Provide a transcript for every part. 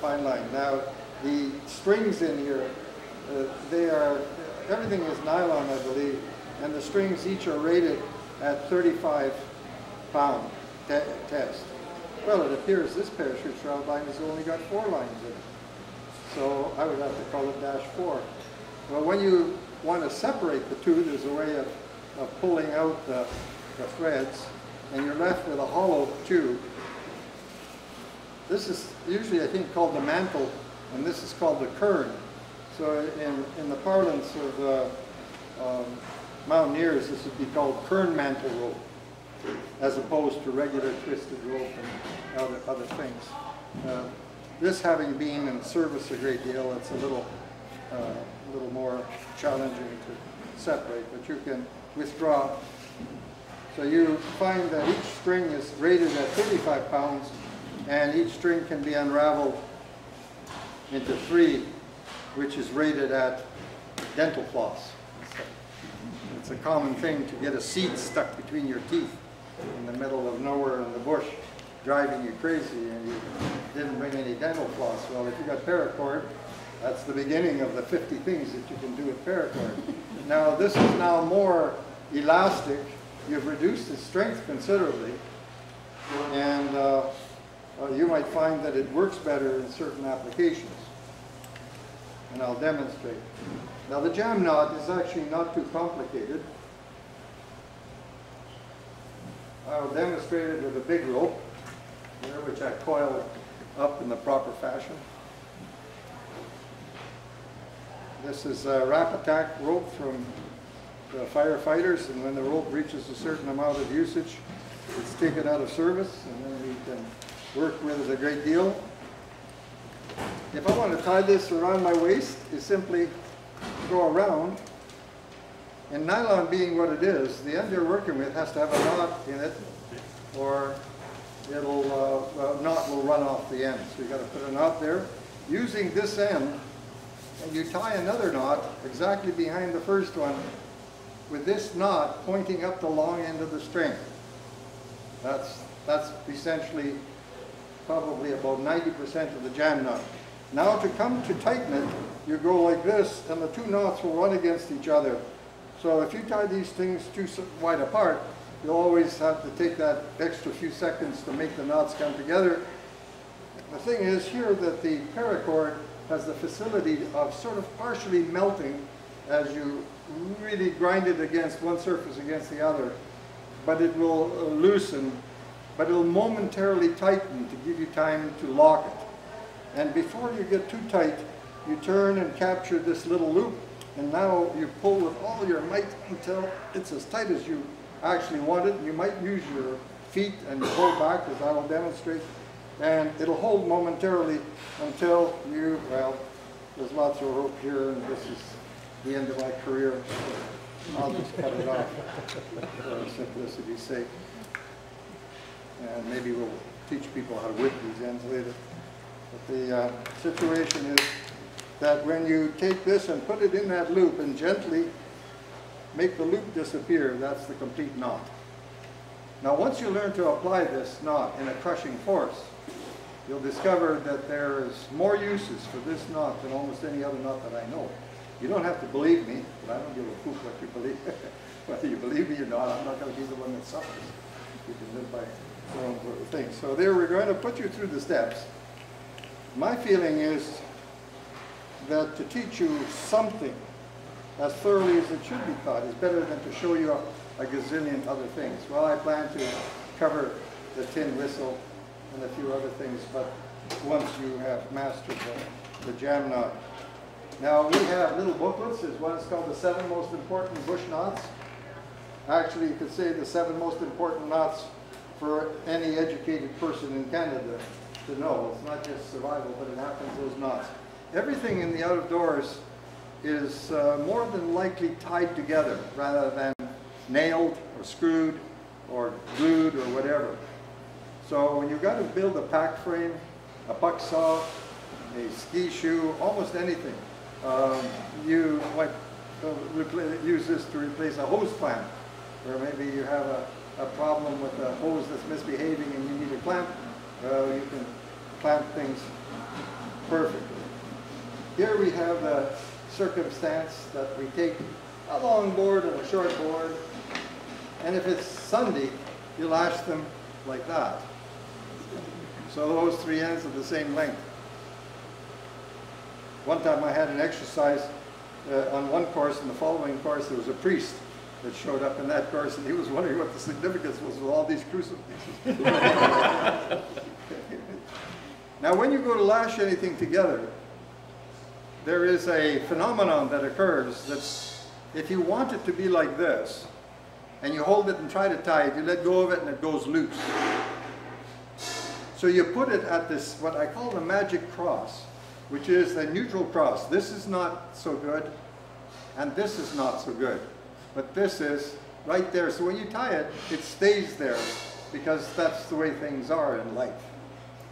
fine line. Now, the strings in here, uh, they are, everything is nylon, I believe, and the strings each are rated at 35 pound te test. Well, it appears this parachute shroud line has only got four lines in it. So I would have to call it dash four. Well, when you want to separate the two, there's a way of, of pulling out the, the threads, and you're left with a hollow tube. This is usually, I think, called the mantle, and this is called the kern. So in, in the parlance of uh, um, mountaineers, this would be called kern mantle rope, as opposed to regular twisted rope and other, other things. Uh, this having been in service a great deal, it's a little, uh, a little more challenging to separate, but you can withdraw. So you find that each string is rated at 35 pounds, and each string can be unraveled into three, which is rated at dental floss. It's a common thing to get a seed stuck between your teeth in the middle of nowhere in the bush, driving you crazy, and you didn't bring any dental floss. Well, if you got paracord, that's the beginning of the 50 things that you can do with paracord. now, this is now more elastic. You've reduced its strength considerably, and uh, uh, you might find that it works better in certain applications. And I'll demonstrate. Now, the jam knot is actually not too complicated. I'll demonstrate it with a big rope, here, which I coil up in the proper fashion. This is a Rap-A-Tak rope from the firefighters, and when the rope reaches a certain amount of usage, it's taken out of service, and work with it a great deal. If I want to tie this around my waist, is simply go around, and nylon being what it is, the end you're working with has to have a knot in it, or it'll uh, knot will run off the end. So you've got to put a knot there. Using this end, and you tie another knot exactly behind the first one with this knot pointing up the long end of the string. That's, that's essentially probably about 90% of the jam knot. Now to come to tighten it, you go like this and the two knots will run against each other. So if you tie these things too wide apart, you'll always have to take that extra few seconds to make the knots come together. The thing is here that the paracord has the facility of sort of partially melting as you really grind it against one surface against the other, but it will loosen, but it will momentarily tighten to give you time to lock it. And before you get too tight, you turn and capture this little loop, and now you pull with all your might until it's as tight as you actually want it. You might use your feet and pull back, as I will demonstrate and it'll hold momentarily until you, well, there's lots of rope here and this is the end of my career. I'll just cut it off for simplicity's sake. And maybe we'll teach people how to whip these ends later. But the uh, situation is that when you take this and put it in that loop and gently make the loop disappear, that's the complete knot. Now once you learn to apply this knot in a crushing force, you'll discover that there is more uses for this knot than almost any other knot that I know. You don't have to believe me, but I don't give a poop what you believe. Whether you believe me or not, I'm not going to be the one that suffers. You can live by own things. So there we're going to put you through the steps. My feeling is that to teach you something as thoroughly as it should be taught is better than to show you a, a gazillion other things. Well, I plan to cover the tin whistle and a few other things, but once you have mastered the, the jam knot. Now we have little booklets. There's one that's called the seven most important bush knots. Actually, you could say the seven most important knots for any educated person in Canada to know. It's not just survival, but it happens those knots. Everything in the outdoors is uh, more than likely tied together rather than nailed or screwed or glued or whatever. So when you've got to build a pack frame, a buck saw, a ski shoe, almost anything, um, you might uh, use this to replace a hose clamp, or maybe you have a, a problem with a hose that's misbehaving and you need a clamp. Well, you can clamp things perfectly. Here we have the circumstance that we take a long board and a short board, and if it's Sunday, you lash them like that. So those three ends are the same length. One time I had an exercise uh, on one course, and the following course there was a priest that showed up in that course, and he was wondering what the significance was with all these crucifixes. now when you go to lash anything together, there is a phenomenon that occurs that if you want it to be like this, and you hold it and try to tie it, you let go of it and it goes loose. So you put it at this, what I call the magic cross, which is the neutral cross. This is not so good, and this is not so good. But this is right there. So when you tie it, it stays there because that's the way things are in life.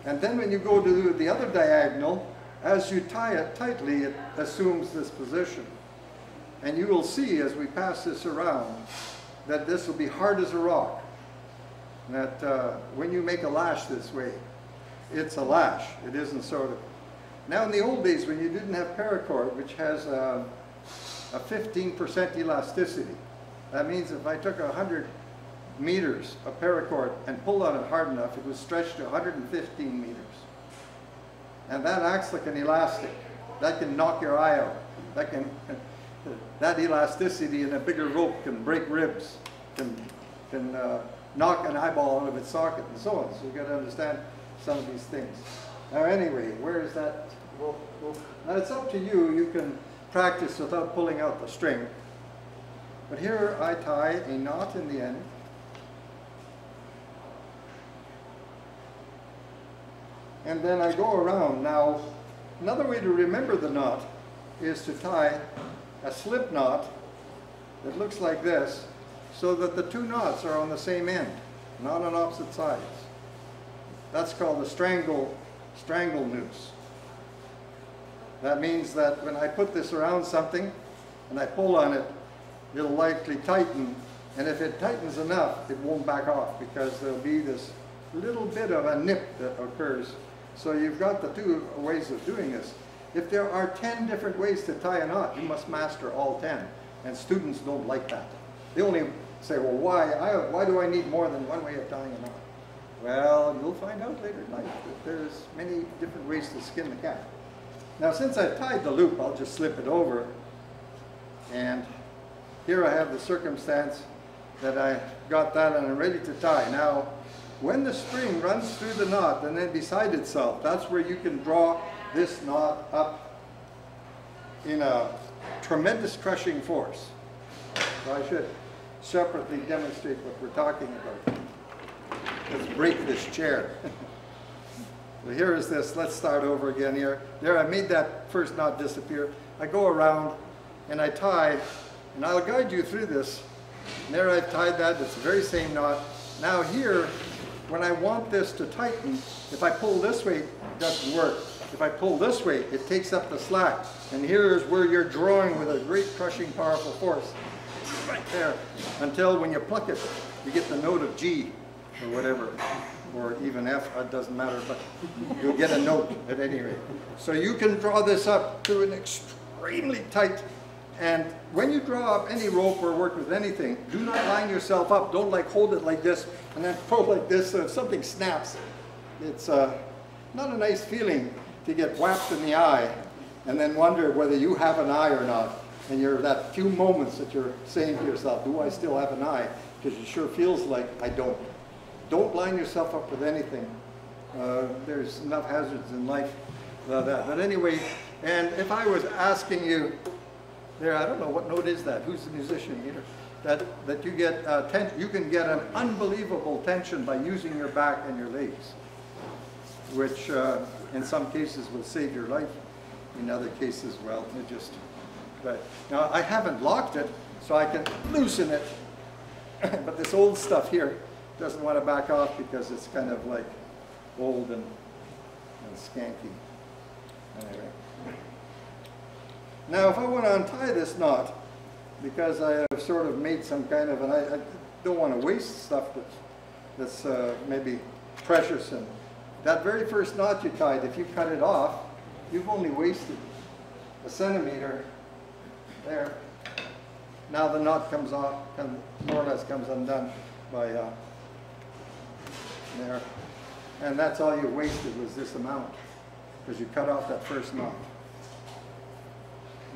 And then when you go to the other diagonal, as you tie it tightly, it assumes this position. And you will see as we pass this around that this will be hard as a rock. That uh, when you make a lash this way, it's a lash. It isn't sort of. Now in the old days when you didn't have paracord, which has uh, a 15% elasticity, that means if I took 100 meters of paracord and pulled on it hard enough, it was stretched to 115 meters. And that acts like an elastic. That can knock your eye out. That can, that elasticity in a bigger rope can break ribs, can, can uh, knock an eyeball out of its socket and so on. So you've got to understand some of these things. Now anyway, where is that? Well, well, now it's up to you. You can practice without pulling out the string. But here I tie a knot in the end. And then I go around. Now, another way to remember the knot is to tie a slip knot that looks like this so that the two knots are on the same end, not on opposite sides. That's called a strangle, strangle noose. That means that when I put this around something and I pull on it, it'll likely tighten. And if it tightens enough, it won't back off because there'll be this little bit of a nip that occurs. So you've got the two ways of doing this. If there are 10 different ways to tie a knot, you must master all 10. And students don't like that. They only say, well, why, I, why do I need more than one way of tying a knot? Well, you'll find out later life that there's many different ways to skin the cat. Now since I've tied the loop, I'll just slip it over. And here I have the circumstance that I got that and I'm ready to tie. Now, when the string runs through the knot and then beside itself, that's where you can draw this knot up in a tremendous crushing force. So I should separately demonstrate what we're talking about. Let's break this chair. so here is this. Let's start over again here. There, I made that first knot disappear. I go around and I tie, and I'll guide you through this. And there I've tied that. It's the very same knot. Now here, when I want this to tighten, if I pull this way, it doesn't work. If I pull this way, it takes up the slack. And here is where you're drawing with a great crushing powerful force. Right there. Until when you pluck it, you get the note of G or whatever, or even F, it doesn't matter, but you'll get a note at any rate. So you can draw this up to an extremely tight, and when you draw up any rope or work with anything, do not line yourself up. Don't like hold it like this and then pull like this so if something snaps. It's uh, not a nice feeling to get whacked in the eye and then wonder whether you have an eye or not. And you're that few moments that you're saying to yourself, do I still have an eye? Because it sure feels like I don't. Don't line yourself up with anything. Uh, there's enough hazards in life about that. But anyway, and if I was asking you, there, I don't know, what note is that? Who's the musician here? That, that you get, uh, ten, you can get an unbelievable tension by using your back and your legs, which uh, in some cases will save your life. In other cases, well, it just, but now I haven't locked it, so I can loosen it. but this old stuff here, doesn't want to back off because it's kind of like old and, and skanky. Anyway. Now if I want to untie this knot, because I have sort of made some kind of, and I, I don't want to waste stuff that's, that's uh, maybe precious and that very first knot you tied, if you cut it off, you've only wasted a centimeter there. Now the knot comes off, come, more or less comes undone by uh, there. And that's all you wasted was this amount, because you cut off that first knot.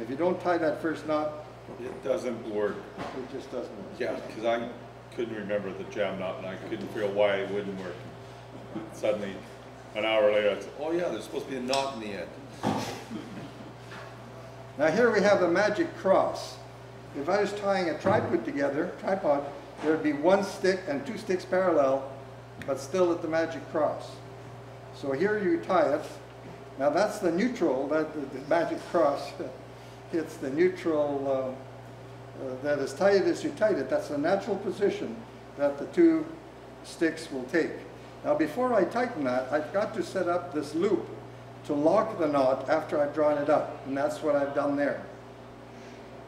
If you don't tie that first knot, It doesn't work. it just doesn't work. Yeah, because I couldn't remember the jam knot and I couldn't figure why it wouldn't work. Suddenly, an hour later, I said, oh yeah, there's supposed to be a knot in the end. Now here we have the magic cross. If I was tying a tripod together, tripod, there would be one stick and two sticks parallel, but still at the magic cross. So here you tie it. Now that's the neutral, that the, the magic cross hits the neutral, uh, uh, that as tight as you tight it, that's the natural position that the two sticks will take. Now before I tighten that, I've got to set up this loop to lock the knot after I've drawn it up, and that's what I've done there.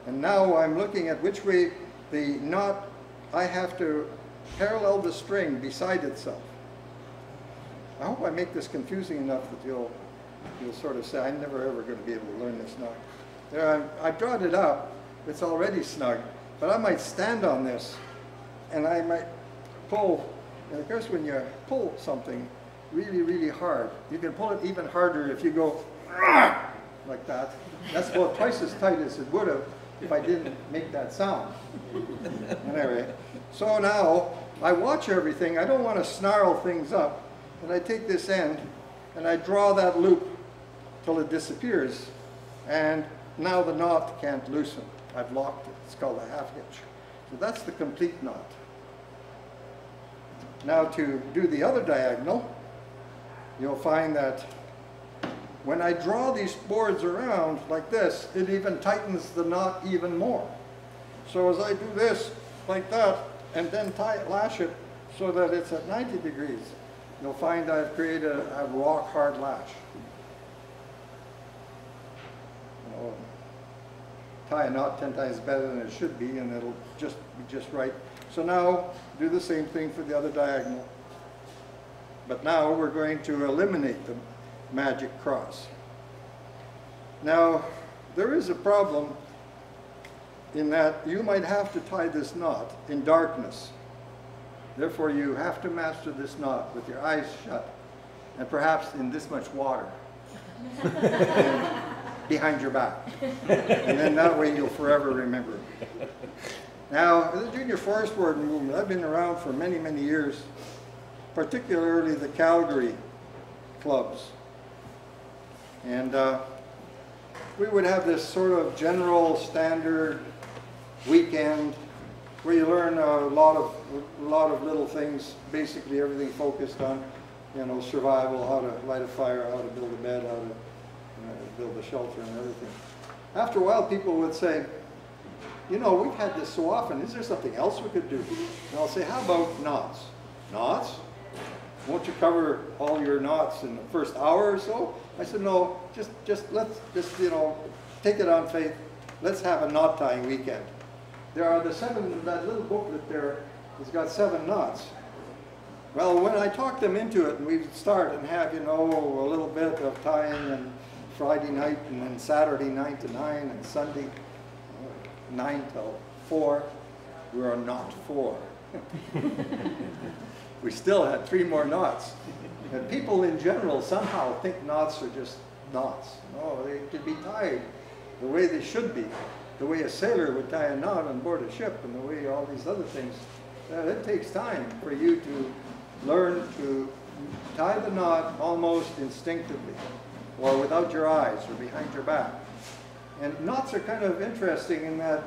And now I'm looking at which way the knot, I have to parallel the string beside itself. I hope I make this confusing enough that you'll, you'll sort of say, I'm never ever going to be able to learn this knot. There, I've drawn it up, it's already snug, but I might stand on this and I might pull, and of course when you pull something really, really hard, you can pull it even harder if you go like that. That's about twice as tight as it would have if I didn't make that sound. Anyway, so now I watch everything. I don't want to snarl things up. And I take this end and I draw that loop till it disappears. And now the knot can't loosen. I've locked it. It's called a half hitch. So that's the complete knot. Now to do the other diagonal, you'll find that when I draw these boards around like this, it even tightens the knot even more. So as I do this like that, and then tie it, lash it so that it's at 90 degrees, you'll find I've created a, a rock hard lash. Know, tie a knot 10 times better than it should be and it'll just be just right. So now do the same thing for the other diagonal. But now we're going to eliminate the magic cross. Now, there is a problem in that you might have to tie this knot in darkness. Therefore, you have to master this knot with your eyes shut and perhaps in this much water behind your back. And then that way you'll forever remember. Now, the Junior Forest Warden movement, I've been around for many, many years, particularly the Calgary clubs. And uh, we would have this sort of general standard weekend where you learn a lot of a lot of little things, basically everything focused on, you know, survival, how to light a fire, how to build a bed, how to uh, build a shelter and everything. After a while, people would say, you know, we've had this so often, is there something else we could do? And I'll say, how about knots? Knots? Won't you cover all your knots in the first hour or so? I said, no, just, just let's, just, you know, take it on faith. Let's have a knot tying weekend. There are the seven, that little booklet there has got seven knots. Well, when I talked them into it and we start and have, you know, a little bit of tying and Friday night and then Saturday nine to nine and Sunday uh, nine till four, we are not four. we still had three more knots. And people in general somehow think knots are just knots. No, they could be tied the way they should be. The way a sailor would tie a knot on board a ship and the way all these other things. It takes time for you to learn to tie the knot almost instinctively or without your eyes or behind your back. And knots are kind of interesting in that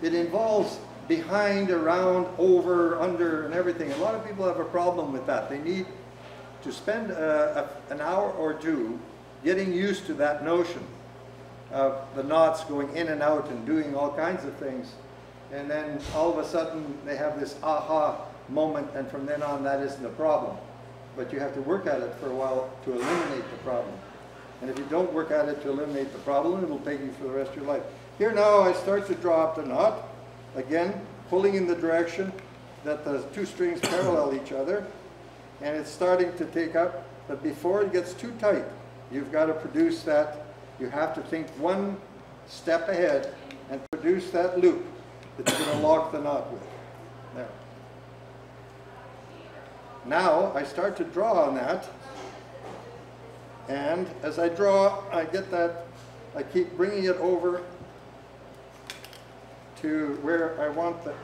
it involves behind, around, over, under, and everything. A lot of people have a problem with that. They need to spend a, a, an hour or two getting used to that notion of the knots going in and out and doing all kinds of things. And then all of a sudden they have this aha moment and from then on that isn't a problem. But you have to work at it for a while to eliminate the problem. And if you don't work at it to eliminate the problem, it'll take you for the rest of your life. Here now I start to draw up the knot. Again, pulling in the direction that the two strings parallel each other. And it's starting to take up but before it gets too tight, you've got to produce that, you have to think one step ahead and produce that loop that you're going to lock the knot with. There. Now I start to draw on that, and as I draw, I get that, I keep bringing it over to where I want the,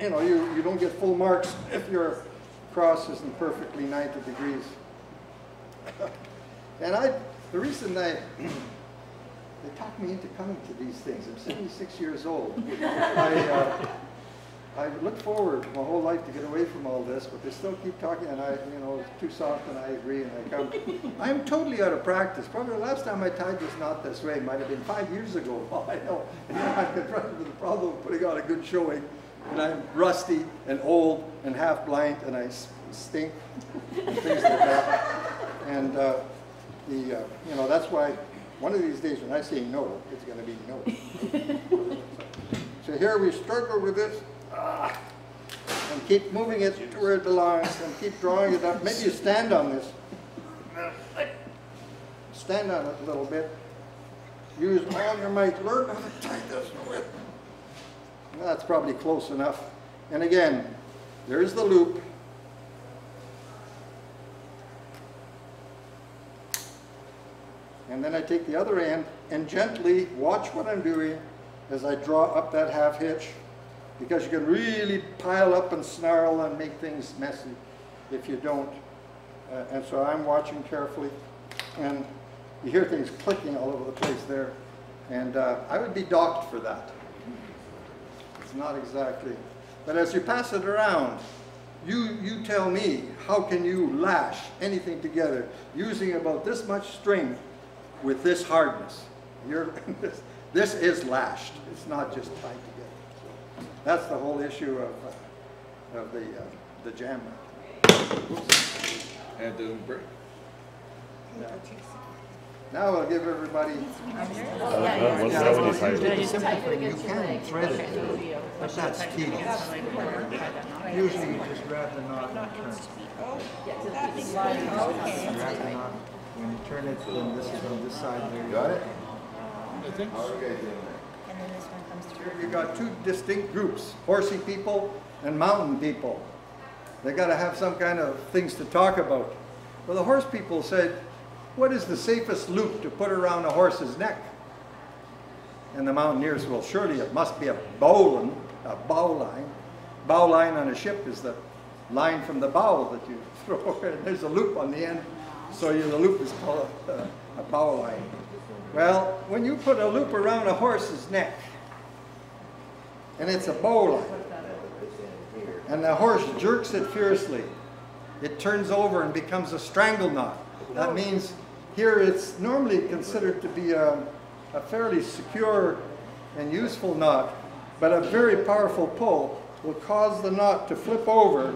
you know, you, you don't get full marks if your cross isn't perfectly 90 degrees. And I, the reason I, they talked me into coming to these things, I'm 76 years old. I, uh, I look forward my whole life to get away from all this, but they still keep talking, and I, you know, it's too soft, and I agree, and I come. I'm totally out of practice. Probably the last time I tied this knot this way might have been five years ago. All I know, and I'm confronted with the problem of putting on a good showing, and I'm rusty and old and half blind, and I stink, and things like that. And uh, the, uh, you know, that's why one of these days when I say no, it's going to be no. So here we struggle with this, ah, and keep moving it to where it belongs, and keep drawing it up. Maybe you stand on this. Stand on it a little bit. Use all your might. Learn how to tie this with. That's probably close enough. And again, there's the loop. And then I take the other end and gently watch what I'm doing as I draw up that half hitch because you can really pile up and snarl and make things messy if you don't. Uh, and so I'm watching carefully and you hear things clicking all over the place there. And uh, I would be docked for that. It's not exactly. But as you pass it around, you, you tell me, how can you lash anything together using about this much string with this hardness? You're, this, this is lashed. It's not just tied together. So that's the whole issue of, uh, of the, uh, the jam nut. And it doesn't break. Now I'll give everybody, you can thread it, but that's tedious. Usually you just grab the knot and turn. Grab the knot. When you turn it, then this is on this side there. Got it? I think so. And then this one comes through. You got two distinct groups, horsey people and mountain people. They gotta have some kind of things to talk about. Well, the horse people said, what is the safest loop to put around a horse's neck? And the mountaineers, well, surely it must be a bowline, a bow line. Bow line on a ship is the line from the bow that you throw, and there's a loop on the end. So you, the loop is called a, a bow line. Well, when you put a loop around a horse's neck, and it's a bowline, and the horse jerks it fiercely, it turns over and becomes a strangle knot. That means here it's normally considered to be a, a fairly secure and useful knot, but a very powerful pull will cause the knot to flip over.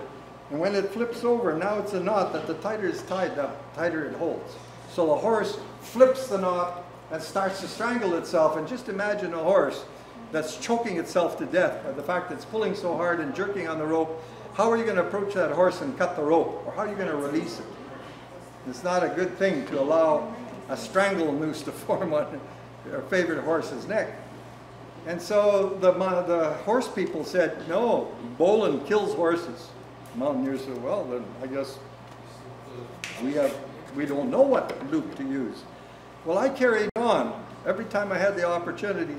And when it flips over, now it's a knot that the tighter it's tied, the tighter it holds. So the horse flips the knot and starts to strangle itself. And just imagine a horse that's choking itself to death by the fact that it's pulling so hard and jerking on the rope. How are you going to approach that horse and cut the rope? Or how are you going to release it? It's not a good thing to allow a strangle noose to form on your favorite horse's neck. And so the, the horse people said, no, bowline kills horses. Mountaineers said, well, then I guess we have, we don't know what loop to use. Well, I carried on every time I had the opportunity.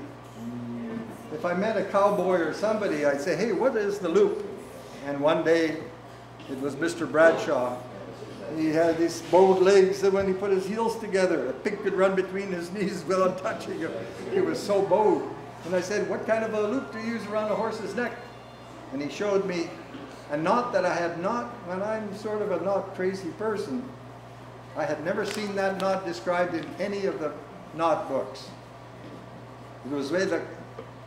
If I met a cowboy or somebody, I'd say, hey, what is the loop? And one day, it was Mr. Bradshaw. He had these bowed legs that when he put his heels together, a pig could run between his knees without touching him. He was so bowed. And I said, what kind of a loop do you use around a horse's neck? And he showed me a knot that I had not, when I'm sort of a knot crazy person, I had never seen that knot described in any of the knot books. It was way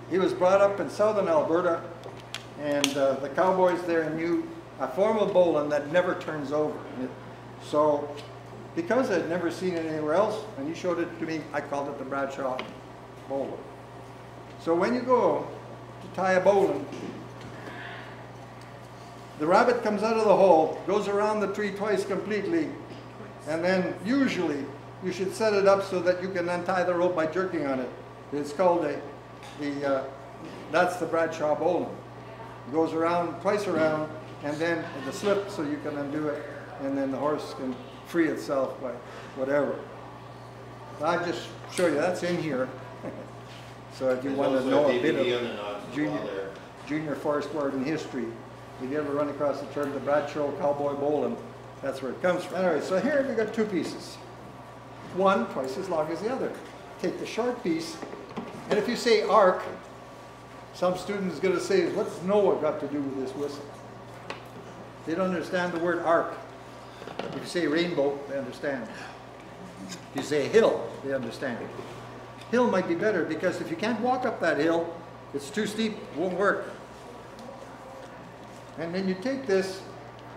he was brought up in southern Alberta, and uh, the cowboys there knew a form of bowline that never turns over. It- so, because I'd never seen it anywhere else, and he showed it to me, I called it the Bradshaw bowline. So when you go to tie a bowline, the rabbit comes out of the hole, goes around the tree twice completely, And then usually you should set it up so that you can untie the rope by jerking on it. It's called a, the, uh, that's the Bradshaw bowline. It goes around, twice around, and then the slip so you can undo it, and then the horse can free itself by whatever. I just show you, that's in here. So if you There's want to know a bit of junior, junior forest warden history, if you ever run across the term the Bradshaw Cowboy Bowline, that's where it comes from. Anyway, so here we've got two pieces. One twice as long as the other. Take the short piece, and if you say arc, some student is going to say, what's Noah got to do with this whistle? They don't understand the word arc. If you say rainbow, they understand. If you say hill, they understand. Hill might be better because if you can't walk up that hill, it's too steep, it won't work. And then you take this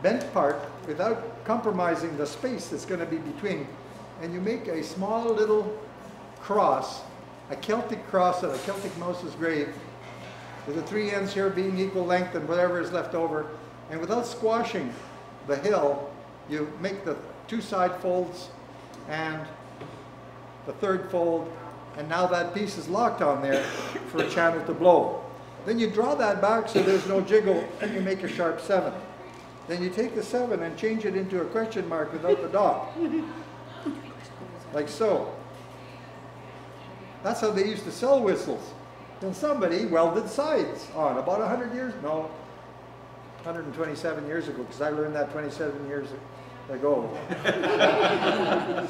bent part without compromising the space that's going to be between, and you make a small little cross, a Celtic cross at a Celtic mouse's grave, with the three ends here being equal length and whatever is left over. And without squashing the hill, you make the two side folds and the third fold, and now that piece is locked on there for a channel to blow. Then you draw that back so there's no jiggle, and you make a sharp seven. Then you take the seven and change it into a question mark without the dot. Like so. That's how they used to sell whistles. Then somebody welded sides on about 100 years, no, 127 years ago, because I learned that 27 years ago.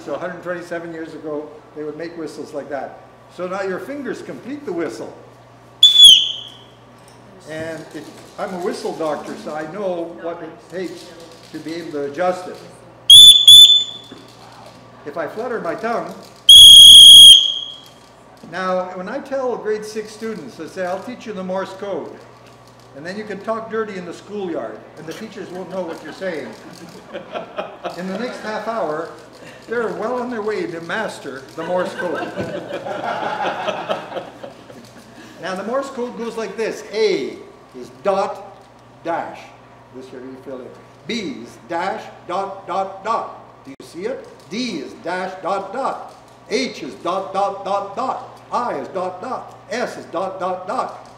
So 127 years ago, they would make whistles like that. So now your fingers complete the whistle. And it, I'm a whistle doctor, so I know what it takes to be able to adjust it. If I flutter my tongue, now when I tell grade six students, I say, I'll teach you the Morse code. And then you can talk dirty in the schoolyard, and the teachers won't know what you're saying. In the next half hour, they're well on their way to master the Morse code. now the Morse code goes like this. A is dot, dash. This here you fill in. B is dash, dot, dot, dot. Do you see it? D is dash, dot, dot. H is dot, dot, dot, dot. I is dot, dot. S is dot, dot, dot.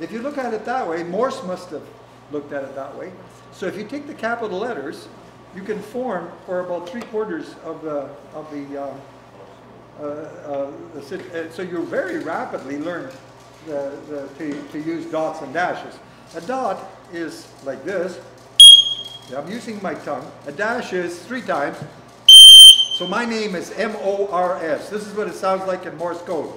If you look at it that way, Morse must have looked at it that way. So if you take the capital letters, you can form for about three quarters of the of the. Uh, uh, uh, uh, so you very rapidly learn the, the, to, to use dots and dashes. A dot is like this. I'm using my tongue. A dash is three times. So my name is M O R S. This is what it sounds like in Morse code.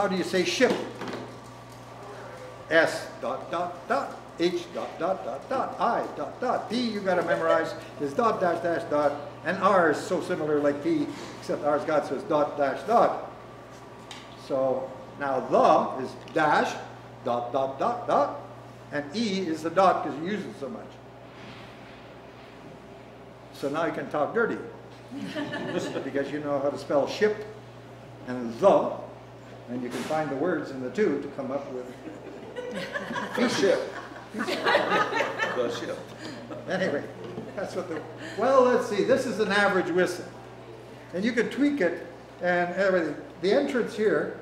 How do you say ship? S dot dot dot. H dot dot dot dot. I dot dot. P you got to memorize is dot dash dash dot. And R is so similar like P, except R's got says dot dash dot. So now the is dash dot dot dot dot. And E is the dot because you use it so much. So now you can talk dirty. because you know how to spell ship and the, and you can find the words in the two to come up with fish ship. The ship. Anyway, that's what the, well, let's see, this is an average whistle. And you can tweak it and everything. The entrance here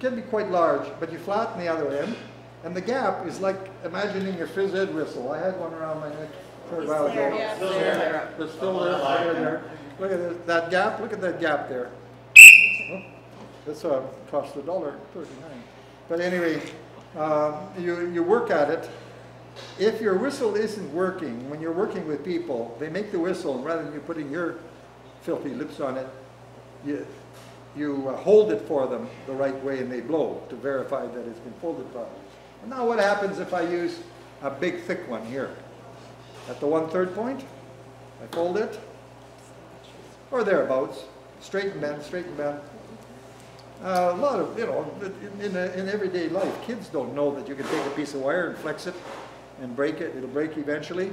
can be quite large, but you flatten the other end. And the gap is like imagining your phys ed whistle. I had one around my neck for a while ago. Yeah. Still there. It's still there, there, there. Look at this, that gap, look at that gap there. Oh. That's uh, cost a dollar thirty-nine. But anyway, um, you, you work at it. If your whistle isn't working, when you're working with people, they make the whistle, and rather than you putting your filthy lips on it, you, you uh, hold it for them the right way and they blow to verify that it's been folded properly. And now what happens if I use a big thick one here? At the one-third point, I fold it, or thereabouts, straighten bend, straight and bend. A lot of, you know, in, in, in everyday life, kids don't know that you can take a piece of wire and flex it and break it. It'll break eventually.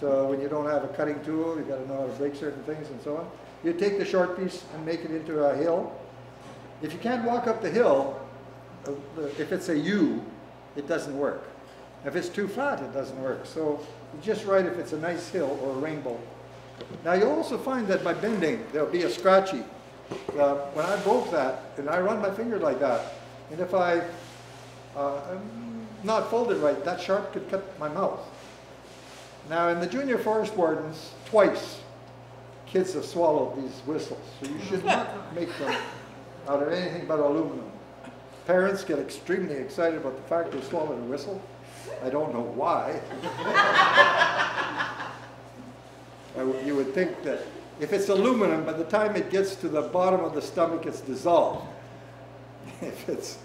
So when you don't have a cutting tool, you've got to know how to break certain things and so on. You take the short piece and make it into a hill. If you can't walk up the hill, uh, if it's a U, it doesn't work. If it's too flat, it doesn't work. So just right if it's a nice hill or a rainbow. Now you'll also find that by bending, there'll be a scratchy. Uh, when I broke that, and I run my finger like that, and if I, uh, um, not folded right, that sharp could cut my mouth. Now in the junior forest wardens, twice, kids have swallowed these whistles, so you should not make them out of anything but aluminum. Parents get extremely excited about the fact they swallowed a whistle. I don't know why. I w- You would think that if it's aluminum, by the time it gets to the bottom of the stomach, it's dissolved. If it's,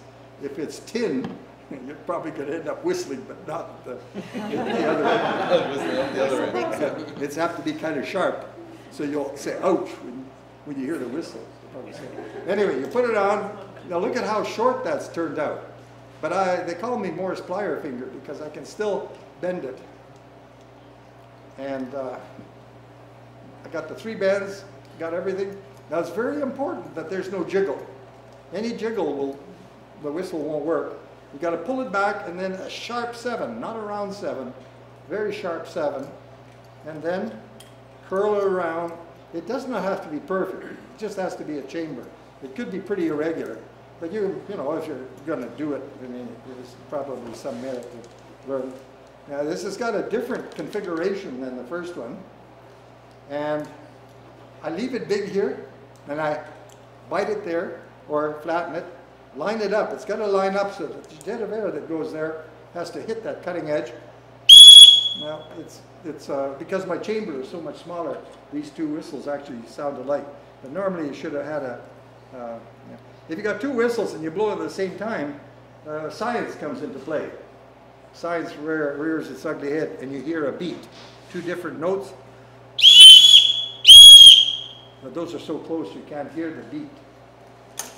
if it's tin, you're probably going to end up whistling, but not the, the other end. The other end. It's have to be kind of sharp, so you'll say ouch when, when you hear the whistle. Anyway, you put it on, now look at how short that's turned out. But I, they call me Morris plier finger because I can still bend it. And uh, I got the three bands, got everything. Now it's very important that there's no jiggle. Any jiggle will, the whistle won't work. You got to pull it back and then a sharp seven, not a round seven, very sharp seven, and then curl it around. It does not have to be perfect. It just has to be a chamber. It could be pretty irregular, but you, you know, if you're going to do it, I mean, there's probably some merit to learn. Now this has got a different configuration than the first one, and I leave it big here, and I bite it there, or flatten it, line it up. It's got to line up so that the jet of air that goes there has to hit that cutting edge. Now, it's, it's, uh, because my chamber is so much smaller, these two whistles actually sound alike. But normally you should have had a, uh, if you got two whistles and you blow at the same time, uh, science comes into play. Science rear, rears its ugly head and you hear a beat, two different notes. But those are so close you can't hear the beat.